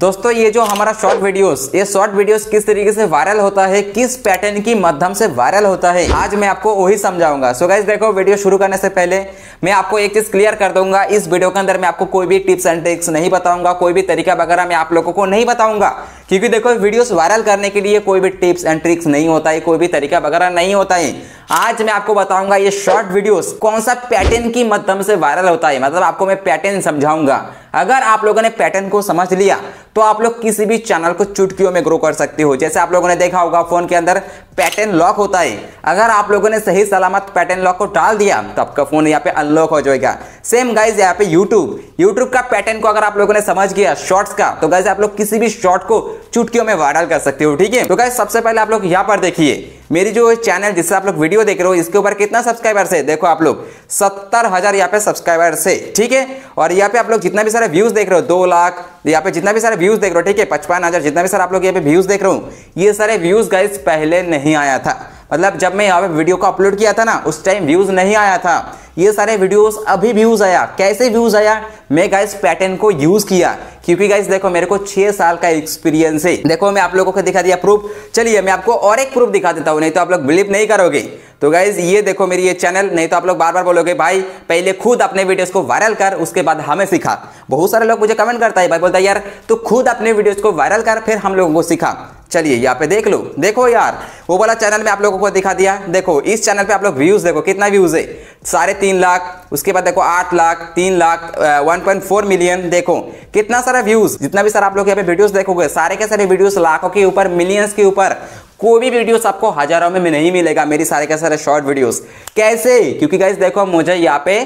दोस्तों, ये जो हमारा शॉर्ट वीडियोस ये शॉर्ट वीडियोस किस तरीके से वायरल होता है, किस पैटर्न की माध्यम से वायरल होता है, आज मैं आपको वही समझाऊँगा। सो गाइज़ देखो वीडियो शुरू करने से पहले मैं आपको एक चीज़ क्लियर कर दूँगा। इस वीडियो के अंदर मैं आपको कोई भी टिप्स एंड ट्रिक्स नहीं बताऊँगा, कोई भी तरीका वगैरह मैं आप लोगों को नहीं बताऊँगा। क्योंकि देखो वीडियोस वायरल करने के लिए कोई भी टिप्स एंड ट्रिक्स नहीं होता है, कोई भी तरीका वगैरह नहीं होता है। आज मैं आपको बताऊँगा ये शॉर्ट वीडियोस कौन सा पैटर्न की माध्यम से वायरल होता है। मतलब आपको मैं पैटर्न समझाऊँगा। अगर आप लोगों ने पैटर्न को समझ लिया तो आप लोग किसी भी चैनल को चुटकियों में ग्रो कर सकते हो। जैसे आप लोगों ने देखा होगा फ़ोन के अंदर पैटर्न लॉक होता है। अगर आप लोगों ने सही सलामत पैटर्न लॉक को डाल दिया तो आपका फ़ोन यहाँ पे अनलॉक हो जाएगा। सेम गाइज़ यहाँ पे यूट्यूब यूट्यूब का पैटर्न को अगर आप लोगों ने समझ गया शॉर्ट्स का तो गाइज़ आप लोग किसी भी शॉर्ट को चुटकियों में वायरल कर सकते हो, ठीक है? तो गाइज़ सबसे पहले आप लोग यहाँ पर देखिए, मेरी जो चैनल जिससे आप लोग वीडियो देख रहे हो, इसके ऊपर कितना सब्सक्राइबर्स है? देखो आप लोग, सत्तर हज़ार यहाँ पे सब्सक्राइबर्स है, ठीक है? और यहाँ पे आप लोग जितना भी सारे व्यूज़ देख रहे हो, दो लाख, यहाँ पे जितना भी सारे व्यूज़ देख रहे हो, ठीक है, पचपन हज़ार, जितना भी सारे आप लोग यहाँ पे व्यूज़ देख रहे हो, ये सारे व्यूज़ गाइज़ पहले नहीं आया था। मतलब जब मैं यहाँ पे वीडियो को अपलोड किया था ना, उस टाइम व्यूज़ नहीं आया था। ये सारे वीडियोस अभी व्यूज़ आया। कैसे व्यूज़ आया? मैं गाइस पैटर्न को यूज़ किया। क्योंकि गाइस देखो, मेरे को छह साल का एक्सपीरियंस है। देखो, मैं आप लोगों को दिखा दिया प्रूफ चलिए, मैं आपको और एक प्रूफ दिखा देता हूँ, नहीं तो आप लोग बिलीव नहीं करोगे। तो गाइज़ ये देखो मेरी ये चैनल नहीं तो आप लोग बार बार बोलोगे, भाई, पहले खुद अपने वीडियोस को वायरल कर, उसके बाद हमें सिखा। बहुत सारे लोग मुझे कमेंट करता है, भाई बोलता है, यार, तू खुद अपने वीडियोस को वायरल कर, फिर हम लोगों को सिखा। चलिए, यहाँ पे देख लो। देखो यार, वो वाला चैनल में आप लोगों को दिखा दिया। देखो, इस चैनल पे आप लोग व्यूज़ देखो, कितना व्यूज़ है? साढ़े तीन लाख, उसके बाद देखो आठ लाख, तीन lakh one point four million देखो। कितना सारा व्यूज़ जितना भी सारा आप लोग यहाँ पे वीडियोस देखोगे, सारे के सारे वीडियोस लाखों के ऊपर मिलियंस के ऊपर। कोई भी वीडियोस आपको हज़ारों में नहीं मिलेगा, मेरी सारे के सारे शॉर्ट वीडियोस कैसे? क्योंकि गाइज़ देखो, मुझे यहाँ पे,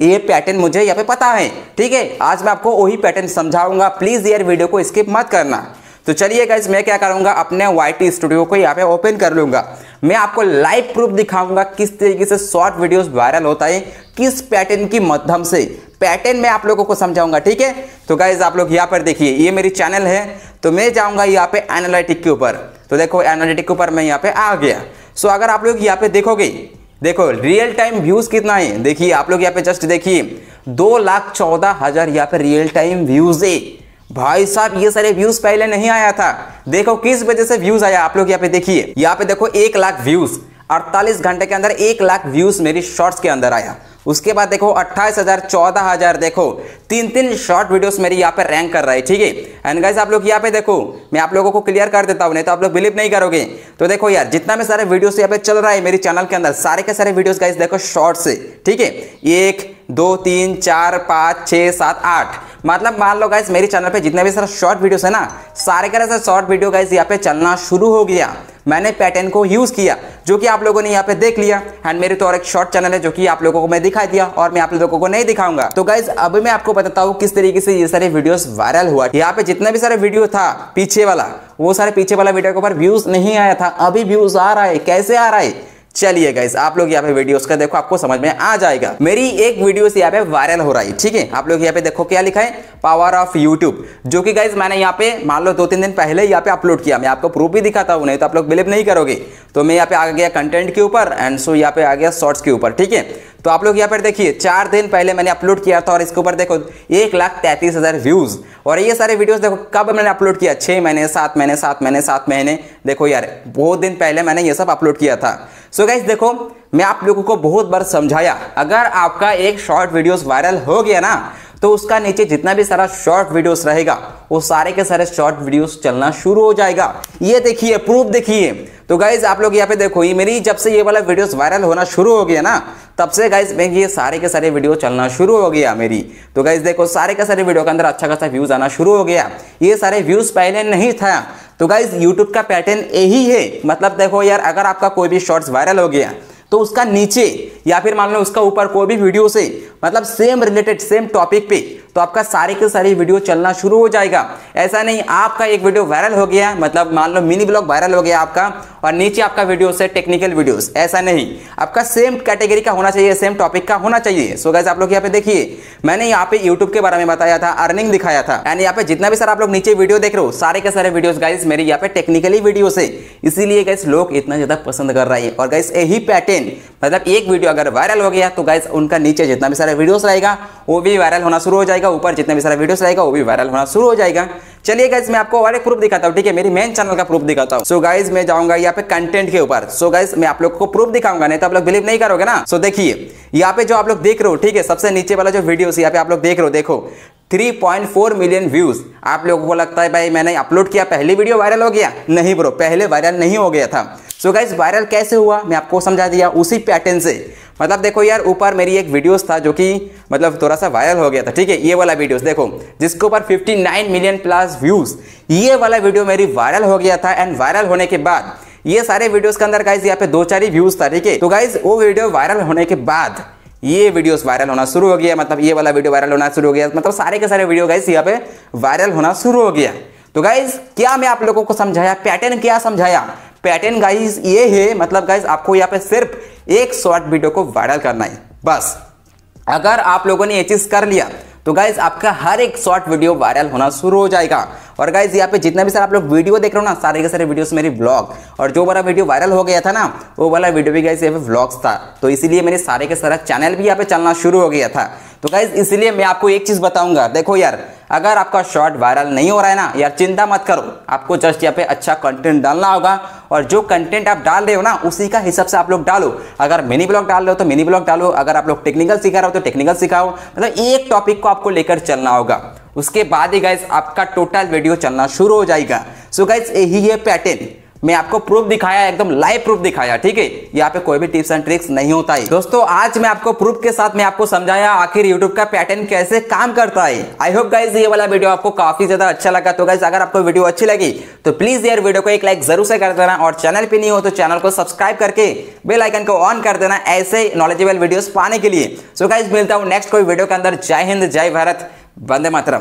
ये पैटर्न मुझे यहाँ पे पता है, ठीक है? आज मैं आपको वही पैटर्न समझाऊँगा। प्लीज़ यार वीडियो को स्किप मत करना। तो चलिए गाइज़ मैं क्या करूँगा? अपने वाईटी स्टूडियो को यहाँ पे ओपन कर लूँगा। मैं आपको लाइव प्रूफ दिखाऊँगा किस तरीके से शॉर्ट वीडियोस वायरल होता है, किस पैटर्न की माध्यम से। पैटर्न में आप लोगों को समझाऊँगा, ठीक है? तो गाइज़ आप लोग यहाँ पर देखिए, ये मेरी चैनल है। तो मैं जाऊँगा यहाँ पे एनालिटिक के ऊपर। तो देखो एनालिटिक के ऊपर मैं यहाँ पे आ गया। सो so, अगर आप लोग यहाँ पे देखोगे देखो रियल टाइम व्यूज़ कितना है? देखिए आप लोग यहाँ पे जस्ट देखिए दो लाख चौदह हज़ार यहाँ पे रियल टाइम व्यूज़ है। भाई साहब ये सारे व्यूज़ पहले नहीं आया था। देखो किस वजह से व्यूज़ आया? आप लोग यहाँ पे देखिए यहाँ पे देखो एक लाख व्यूज़ 48 घंटे के अंदर एक लाख व्यूज़ मेरी शॉर्ट्स के अंदर आया। उसके बाद देखो, अट्ठाईस हज़ार चौदह हज़ार देखो। तीन तीन शॉर्ट वीडियोस मेरी यहाँ पे रैंक कर रहा है, ठीक है? एंड गाइस आप लोग यहाँ पे देखो, मैं आप लोगों को क्लियर कर देता हूँ, नहीं तो आप लोग बिलीव नहीं करोगे। तो देखो यार, जितना में सारे वीडियोस यहाँ पे चल रहा है मेरी चैनल के अंदर, सारे के सारे वीडियोस गाइस देखो शॉर्ट से, ठीक है? एक, दो, तीन, चार, पाँच छः सात, आठ। मतलब मान लो गाइस मेरी चैनल पे जितने भी सारे शॉर्ट वीडियोस है ना, सारे के सारे शॉर्ट वीडियो गाइस यहाँ पे चलना शुरू हो गया। मैंने पैटर्न को यूज़ किया, जो कि आप लोगों ने यहाँ पे देख लिया। एंड मेरे तो और एक शॉर्ट चैनल है, जो कि आप लोगों को मैं दिखा दिया, और मैं आप लोगों को नहीं दिखाऊँगा। तो गाइज़ अभी मैं आपको बताता हूँ किस तरीके से ये सारे वीडियोस वायरल हुआ। यहाँ पे जितना भी सारे वीडियो था, पीछे वाला, वो सारे पीछे वाला वीडियो के ऊपर व्यूज़ नहीं आया था। अभी व्यूज़ आ रहा है। कैसे आ रहा है? चलिए गाइस आप लोग यहाँ पे वीडियोस का देखो, आपको समझ में आ जाएगा। मेरी एक वीडियो यहाँ पे वायरल हो रहा है, ठीक है? आप लोग यहाँ पे देखो क्या लिखा है? पावर ऑफ़ यूट्यूब जो कि गाइज़ मैंने यहाँ पे, मान लो दो तीन दिन पहले यहाँ पे अपलोड किया। मैं आपको प्रूफ भी दिखाता हूँ, नहीं तो आप लोग बिलीव नहीं करोगे। तो मैं यहाँ पे आ गया कंटेंट के ऊपर एंड सो यहाँ पे आ गया शॉर्ट्स के ऊपर, ठीक है? तो आप लोग यहाँ पर देखिए, चार दिन पहले मैंने अपलोड किया था और इसके ऊपर देखो, एक लाख तैंतीस हज़ार व्यूज़ और ये सारे वीडियोस देखो, कब मैंने अपलोड किया? छः महीने, सात महीने सात महीने सात महीने। देखो यार, बहुत दिन पहले मैंने ये सब अपलोड किया था। सो so गाइज़ देखो, मैं आप लोगों को बहुत बार समझाया, अगर आपका एक शॉर्ट वीडियोस वायरल हो गया ना तो उसका नीचे जितना भी सारा शॉर्ट वीडियोस रहेगा, वो सारे के सारे शॉर्ट वीडियोस चलना शुरू हो जाएगा। ये देखिए प्रूफ देखिए। तो गाइज़ आप लोग यहाँ पे देखो, ये मेरी जब से ये वाला वीडियोस वायरल होना शुरू हो गया ना, तब से गाइज़ मैं ये सारे के सारे वीडियो चलना शुरू हो गया मेरी। तो गाइज़ देखो, सारे के सारे वीडियो के अंदर अच्छा खासा व्यूज़ आना शुरू हो गया। ये सारे व्यूज़ पहले नहीं था। तो गाइज़ यूट्यूब का पैटर्न यही है। मतलब देखो यार, अगर आपका कोई भी शॉर्ट्स वायरल हो गया तो उसका नीचे या फिर मान लो उसका ऊपर कोई भी वीडियो से मतलब सेम रिलेटेड सेम टॉपिक पे तो आपका सारे के सारे वीडियो चलना शुरू हो जाएगा। ऐसा नहीं, आपका एक वीडियो वायरल हो गया मतलब मान लो मिनी ब्लॉग वायरल हो गया आपका, और नीचे आपका वीडियो से टेक्निकल वीडियोस ऐसा नहीं, आपका सेम कैटेगरी का होना चाहिए सेम टॉपिक का होना चाहिए। सो गैस आप लोग यहाँ पे देखिए, मैंने यहाँ पे यूट्यूब के बारे में बताया था अर्निंग दिखाया था। एंड यहाँ पे जितना भी सर आप लोग नीचे वीडियो देख रहे हो, सारे के सारे वीडियोस गाइस मेरे यहाँ पे टेक्निकली वीडियो है। इसीलिए गाइस लोग इतना ज़्यादा पसंद कर रहे हैं। और गाइस यही पैटर्न मतलब एक वीडियो अगर वायरल हो गया तो गाइस उनका नीचे जितना भी सारा वीडियोस रहेगा, वो भी वायरल होना शुरू हो जाएगा। ऊपर, जितने भी सारा वीडियोस रहेगा, वो भी वायरल होना शुरू हो जाएगा। चलिए गाइज़ मैं आपको और एक प्रूफ दिखाता हूँ, ठीक है? मेरी मेन चैनल का प्रूफ दिखाता हूँ। सो गाइज़ मैं जाऊँगा यहाँ पे कंटेंट के ऊपर। सो गाइज़ मैं आप लोग को प्रूफ दिखाऊँगा, नहीं तो आप लोग बिलीव नहीं करोगे ना। सो देखिए, यहाँ पे जो आप लोग देख रहे हो, ठीक है? सबसे नीचे वाला जो वीडियो यहाँ पे आप लोग देख रहे हो, देखो 3.4 मिलियन व्यूज़ आप लोगों को लगता है, भाई, मैंने अपलोड किया, पहली वीडियो वायरल हो गया? नहीं ब्रो पहले वायरल नहीं हो गया था। सो गाइज़ वायरल कैसे हुआ? मैं आपको समझा दिया, उसी पैटर्न से। मतलब देखो यार, ऊपर मेरी एक वीडियोस था जो कि मतलब थोड़ा सा वायरल हो गया था, ठीक है? ये वाला वीडियोस देखो, जिसके ऊपर 59 मिलियन प्लस व्यूज़ ये वाला वीडियो मेरी वायरल हो गया था एंड वायरल होने के बाद, ये सारे वीडियोस के अंदर गाइज़ यहाँ पे दो चार ही व्यूज़ था, ठीक है? तो गाइज़ वो वीडियो वायरल होने के बाद, ये वीडियोस वायरल होना शुरू हो गया मतलब ये वाला वीडियो वायरल होना शुरू हो गया मतलब सारे के सारे वीडियो गाइस यहाँ पे वायरल होना शुरू हो गया। तो गाइज़ क्या मैं आप लोगों को समझाया? पैटर्न क्या समझाया? पैटर्न गाइस ये है मतलब गाइस आपको यहाँ पे सिर्फ़ एक शॉर्ट वीडियो को वायरल करना है। बस, अगर आप लोगों ने ये चीज़ कर लिया तो गाइज़ आपका हर एक शॉर्ट वीडियो वायरल होना शुरू हो जाएगा। और गाइज़ यहाँ पे जितना भी सर आप लोग वीडियो देख रहे हो ना, सारे के सारे वीडियोस मेरी ब्लॉग और जो वाला वीडियो वायरल हो गया था ना, वो वाला वीडियो भी गाइज़ यहाँ पे व्लॉग्स था। तो इसीलिए मेरे सारे के सारा चैनल भी यहाँ पे चलना शुरू हो गया था। तो गाइज़ इसलिए मैं आपको एक चीज़ बताऊँगा। देखो यार अगर आपका शॉर्ट वायरल नहीं हो रहा है ना, यार चिंता मत करो। आपको जस्ट यहाँ पे अच्छा कंटेंट डालना होगा और जो कंटेंट आप डाल रहे हो ना, उसी का हिसाब से आप लोग डालो। अगर मिनी ब्लॉग डाल रहे हो तो मिनी ब्लॉग डालो। अगर आप लोग टेक्निकल सिखा रहे हो तो टेक्निकल सिखाओ। मतलब एक टॉपिक को आपको लेकर चलना होगा। उसके बाद ही गाइज़ आपका टोटल वीडियो चलना शुरू हो जाएगा। सो गाइज़ यही है पैटर्न मैं आपको प्रूफ दिखाया, एकदम लाइव प्रूफ दिखाया, ठीक है? यहाँ पे कोई भी टिप्स एंड ट्रिक्स नहीं होता है। दोस्तों, आज मैं आपको प्रूफ के साथ मैं आपको समझाया आखिर यूट्यूब का पैटर्न कैसे काम करता है। आई होप गाइज़ ये वाला वीडियो आपको काफ़ी ज़्यादा अच्छा लगा। तो गाइज़ अगर आपको वीडियो अच्छी लगी तो प्लीज़ यार वीडियो को एक लाइक ज़रूर से कर देना। और चैनल पे नहीं हो तो चैनल को सब्सक्राइब करके बेल आइकन को ऑन कर देना ऐसे नॉलेजेबल वीडियो पाने के लिए। सो गाइज़ मिलता हूँ नेक्स्ट कोई वीडियो के अंदर। जय हिंद, जय भारत, वंदे मातरम।